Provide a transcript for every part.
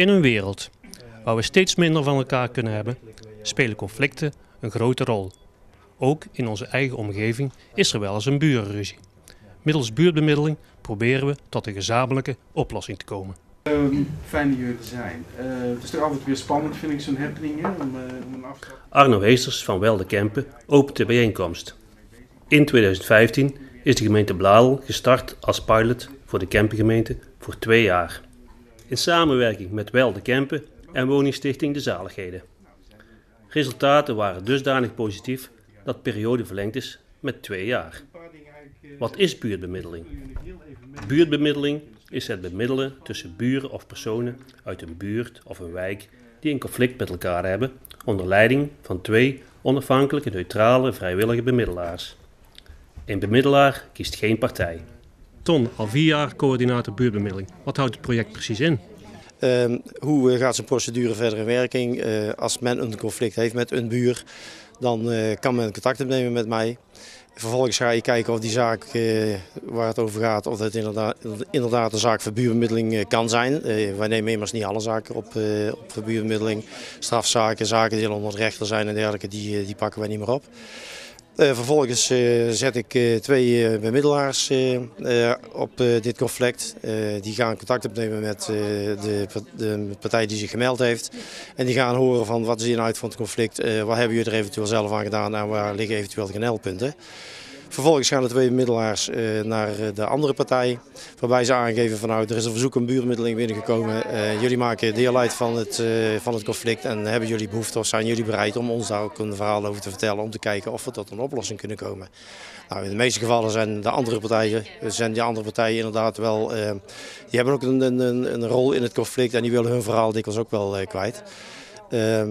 In een wereld waar we steeds minder van elkaar kunnen hebben, spelen conflicten een grote rol. Ook in onze eigen omgeving is er wel eens een burenruzie. Middels buurtbemiddeling proberen we tot een gezamenlijke oplossing te komen. Ehm, fijn dat jullie er zijn. Eh, het is toch altijd weer spannend, vind ik, zo'n happening, hè, om, eh, om een. Arno Heesters van Welde Kempen opent de bijeenkomst. In 2015 is de gemeente Bladel gestart als pilot voor de Kempengemeente voor twee jaar. In samenwerking met Welde Kempen en woningstichting De Zaligheden. Resultaten waren dusdanig positief dat de periode verlengd is met twee jaar. Wat is buurtbemiddeling? Buurtbemiddeling is het bemiddelen tussen buren of personen uit een buurt of een wijk die een conflict met elkaar hebben onder leiding van twee onafhankelijke, neutrale, vrijwillige bemiddelaars. Een bemiddelaar kiest geen partij. Ton, al vier jaar coördinator buurtbemiddeling. Wat houdt het project precies in? Ehm, hoe gaat zijn procedure verder in werking? Eh, als men een conflict heeft met een buur, dan eh, kan men contact opnemen met mij. Vervolgens ga je kijken of die zaak eh, waar het over gaat, of het inderdaad, inderdaad een zaak voor buurbemiddeling kan zijn. wij nemen immers niet alle zaken op, op buurbemiddeling. Strafzaken, zaken die onder de rechter zijn en dergelijke, die, die pakken wij niet meer op. Uh, vervolgens uh, zet ik uh, twee bemiddelaars op dit conflict. die gaan contact opnemen met de, de, partij die zich gemeld heeft. En die gaan horen van wat is de inhoud van het conflict, wat hebben jullie er eventueel zelf aan gedaan en waar liggen eventueel de. Vervolgens gaan de twee bemiddelaars eh, naar eh, de andere partij. Waarbij ze aangeven van nou, er is een verzoek om buurmiddeling binnengekomen. Uh, jullie maken deel uit van het, van het conflict en hebben jullie behoefte of zijn jullie bereid om ons daar ook een verhaal over te vertellen. Om te kijken of we tot een oplossing kunnen komen. Nou, in de meeste gevallen zijn de andere partijen, zijn die andere partijen inderdaad wel, die hebben ook een, een, een rol in het conflict en die willen hun verhaal dikwijls ook wel kwijt. Uh,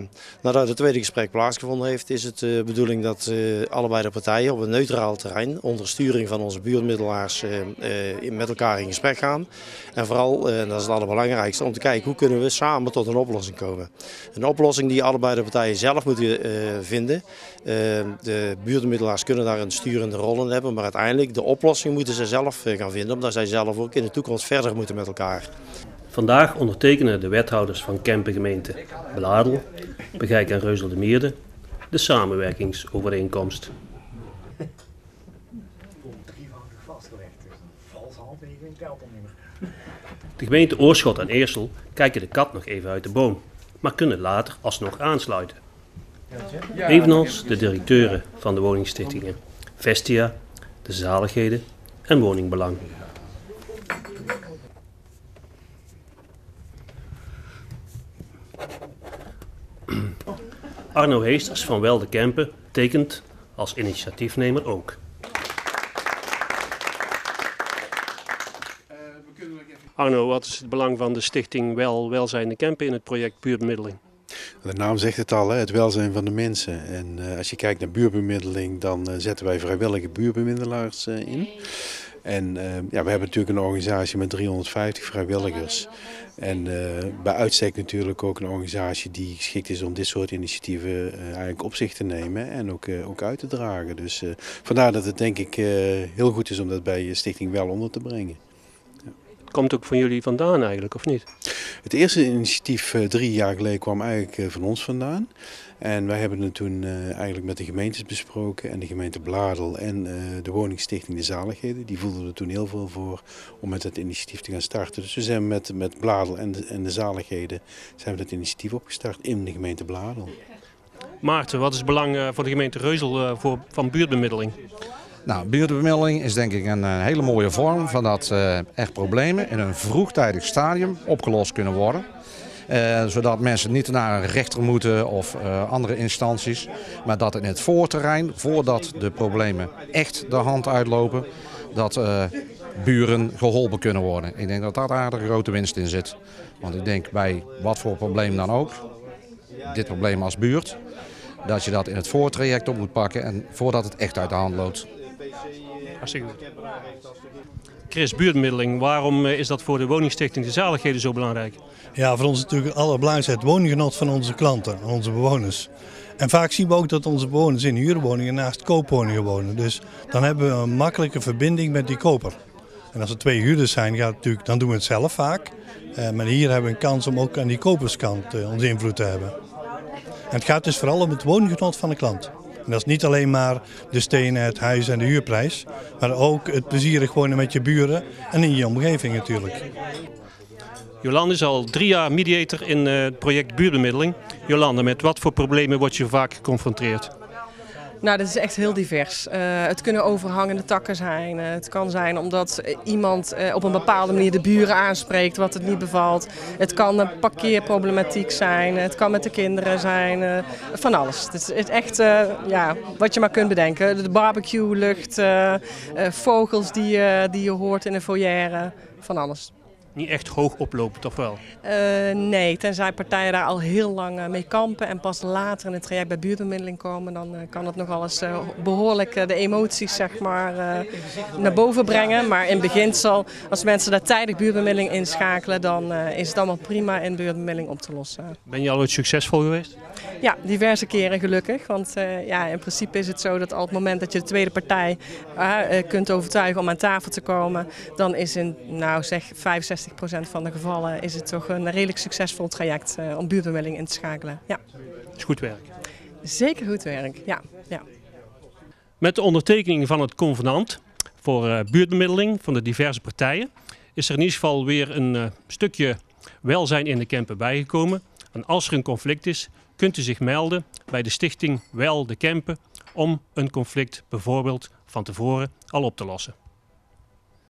nadat het tweede gesprek plaatsgevonden heeft, is het de uh, bedoeling dat uh, allebei de partijen op een neutraal terrein, onder sturing van onze buurtmiddelaars, uh, met elkaar in gesprek gaan. En vooral, en dat is het allerbelangrijkste, om te kijken hoe kunnen we samen tot een oplossing komen. Een oplossing die allebei de partijen zelf moeten vinden. Ehm, de buurtmiddelaars kunnen daar een sturende rol in hebben, maar uiteindelijk de oplossing moeten ze zelf gaan vinden, omdat zij zelf ook in de toekomst verder moeten met elkaar. Vandaag ondertekenen de wethouders van Kempengemeente Bladel, Begijk en Reuzel de Meerde de samenwerkingsovereenkomst. De gemeente Oorschot en Eersel kijken de kat nog even uit de boom, maar kunnen later alsnog aansluiten. Evenals de directeuren van de woningstichtingen Vestia, de Zaligheden en Woningbelang. Arno Heesters van Welde Kempen tekent als initiatiefnemer ook. Arno, wat is het belang van de stichting Wel Welzijn de Kempen in het project Buurbemiddeling? De naam zegt het al, het welzijn van de mensen. En uh, als je kijkt naar buurbemiddeling, dan uh, zetten wij vrijwillige buurbemiddelaars uh, in. En ja, we hebben natuurlijk een organisatie met 350 vrijwilligers. En uh, bij uitstek natuurlijk ook een organisatie die geschikt is om dit soort initiatieven uh, eigenlijk op zich te nemen en ook, ook uit te dragen. Dus vandaar dat het denk ik heel goed is om dat bij Stichting Wel onder te brengen. Komt ook van jullie vandaan eigenlijk, of niet? Het eerste initiatief drie jaar geleden kwam eigenlijk van ons vandaan. En wij hebben het toen uh, eigenlijk met de gemeentes besproken en de gemeente Bladel en de woningstichting De Zaligheden. Die voelden er toen heel veel voor om met het initiatief te gaan starten. Dus we zijn met, met Bladel en de, en de Zaligheden zijn we dat initiatief opgestart in de gemeente Bladel. Maarten, wat is het belang voor de gemeente Reuzel voor, van buurtbemiddeling? Nou, buurtbemiddeling is denk ik een, hele mooie vorm van dat echt problemen in een vroegtijdig stadium opgelost kunnen worden. Uh, zodat mensen niet naar een rechter moeten of andere instanties. Maar dat in het voorterrein, voordat de problemen echt de hand uitlopen, dat buren geholpen kunnen worden. Ik denk dat daar een grote winst in zit. Want ik denk bij wat voor probleem dan ook, dit probleem als buurt, dat je dat in het voortraject op moet pakken en voordat het echt uit de hand loopt. Hartstikke goed. Chris, buurtmiddeling, waarom is dat voor de woningstichting de zaligheden zo belangrijk? Ja, voor ons is natuurlijk het allerbelangrijkste het woninggenot van onze klanten, onze bewoners. En vaak zien we ook dat onze bewoners in huurwoningen naast koopwoningen wonen. Dus dan hebben we een makkelijke verbinding met die koper. En als er twee huurders zijn, gaat natuurlijk, dan doen we het zelf vaak. Eh, maar hier hebben we een kans om ook aan die koperskant uh, onze invloed te hebben. En het gaat dus vooral om het woongenot van de klant. En dat is niet alleen maar de stenen, het huis en de huurprijs, maar ook het plezierig wonen met je buren en in je omgeving natuurlijk. Jolande is al drie jaar mediator in eh, het project buurtbemiddeling. Jolande, met wat voor problemen word je vaak geconfronteerd? Nou, dat is echt heel divers. Uh, het kunnen overhangende takken zijn. Uh, het kan zijn omdat iemand uh, op een bepaalde manier de buren aanspreekt wat het niet bevalt. Het kan een parkeerproblematiek zijn. Het kan met de kinderen zijn. van alles. Het is echt ja, wat je maar kunt bedenken. De barbecue-lucht, vogels die, die je hoort in de foyer. van alles niet echt hoog oplopen, toch wel? Uh, nee, tenzij partijen daar al heel lang mee kampen en pas later in het traject bij buurtbemiddeling komen, dan uh, kan het nog wel eens behoorlijk de emoties zeg maar, naar boven brengen. Maar in beginsel, als mensen daar tijdig buurtbemiddeling inschakelen, dan is het allemaal prima in buurtbemiddeling op te lossen. Ben je al ooit succesvol geweest? Ja, diverse keren gelukkig. Want ja, in principe is het zo dat al het moment dat je de tweede partij kunt overtuigen om aan tafel te komen, dan is in nou zeg 65 van de gevallen is het toch een redelijk succesvol traject uh, om buurtbemiddeling in te schakelen. Ja. is goed werk. Zeker goed werk, ja. ja. Met de ondertekening van het convenant voor uh, buurtbemiddeling van de diverse partijen is er in ieder geval weer een uh, stukje welzijn in de Kempen bijgekomen. En als er een conflict is, kunt u zich melden bij de stichting Wel de Kempen om een conflict bijvoorbeeld van tevoren al op te lossen.